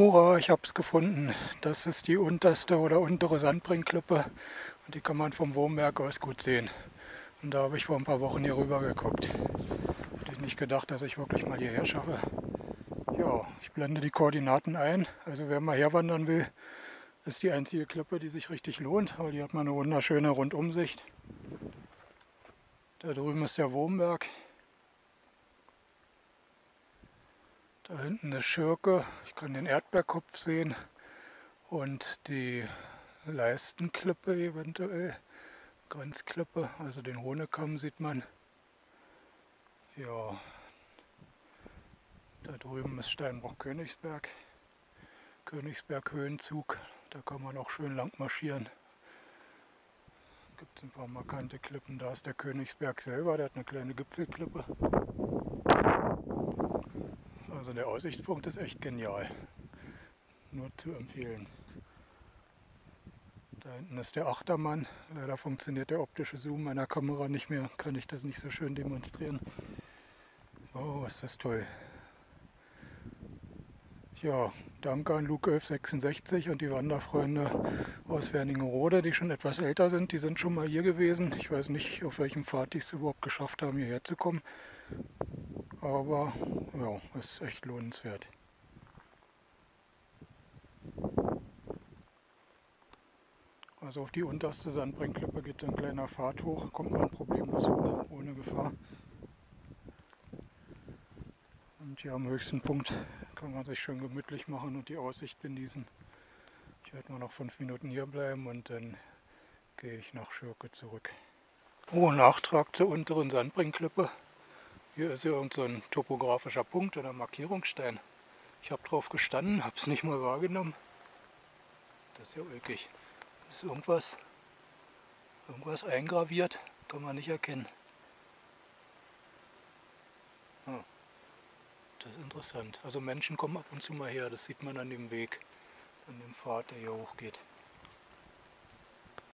Hurra, ich habe es gefunden. Das ist die unterste oder untere Sandbringklippe und die kann man vom Wurmberg aus gut sehen. Und da habe ich vor ein paar Wochen hier rüber geguckt. Hätte ich nicht gedacht, dass ich wirklich mal hierher schaffe. Ja, ich blende die Koordinaten ein. Also wer mal herwandern will, ist die einzige Klippe, die sich richtig lohnt, weil die hat man eine wunderschöne Rundumsicht. Da drüben ist der Wurmberg. Da hinten eine Schirke, ich kann den Erdbeerkopf sehen und die Leistenklippe eventuell, Grenzklippe, also den Hohnekamm sieht man. Ja, da drüben ist Steinbruch-Königsberg, Königsberg-Höhenzug, da kann man auch schön lang marschieren. Gibt es ein paar markante Klippen, da ist der Königsberg selber, der hat eine kleine Gipfelklippe. Der Aussichtspunkt ist echt genial. Nur zu empfehlen. Da hinten ist der Achtermann. Leider funktioniert der optische Zoom meiner Kamera nicht mehr. Kann ich das nicht so schön demonstrieren. Oh, ist das toll. Ja, danke an Luke 1166 und die Wanderfreunde aus Werningerode, die schon etwas älter sind. Die sind schon mal hier gewesen. Ich weiß nicht, auf welchem Pfad die es überhaupt geschafft haben, hierher zu kommen. Aber ja, ist echt lohnenswert. Also auf die unterste Sandbrinkklippe geht ein kleiner Pfad hoch, kommt man problemlos hoch, ohne Gefahr. Und hier am höchsten Punkt kann man sich schön gemütlich machen und die Aussicht genießen. Ich werde mal noch fünf Minuten hier bleiben und dann gehe ich nach Schürke zurück. Oh, Nachtrag zur unteren Sandbrinkklippe. Hier ist ja irgend so ein topografischer Punkt oder Markierungsstein. Ich habe drauf gestanden, habe es nicht mal wahrgenommen. Das ist ja ulkig. Ist irgendwas, irgendwas eingraviert, kann man nicht erkennen. Ah, das ist interessant. Also Menschen kommen ab und zu mal her, das sieht man an dem Weg, an dem Pfad, der hier hochgeht.